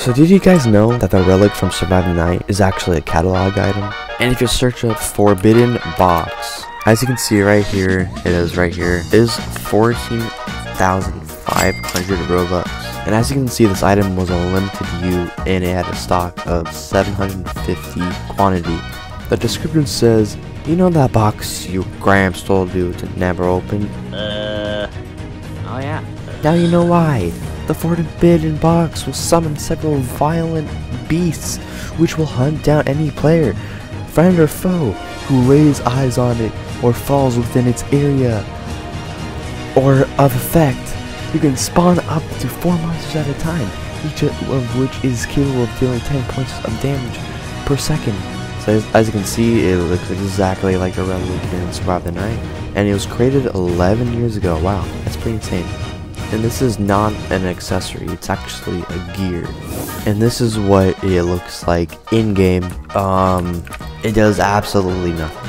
So did you guys know that the relic from Survive the Night is actually a catalog item? And if you search up Forbidden Box, as you can see right here, it is right here, is 14,500 Robux. And as you can see, this item was a limited U and it had a stock of 750 quantity. The description says, you know that box you Gramps told you to never open? Uh. Oh yeah. Now you know why. The forbidden box will summon several violent beasts which will hunt down any player, friend or foe, who lays eyes on it or falls within its area or of effect. You can spawn up to 4 monsters at a time, each of which is capable of dealing 10 points of damage per second. So as, as you can see, it looks exactly like the Revolution Survive the Night, and it was created 11 years ago. Wow, that's pretty insane. And this is not an accessory, it's actually a gear. And this is what it looks like in game. Um, it does absolutely nothing.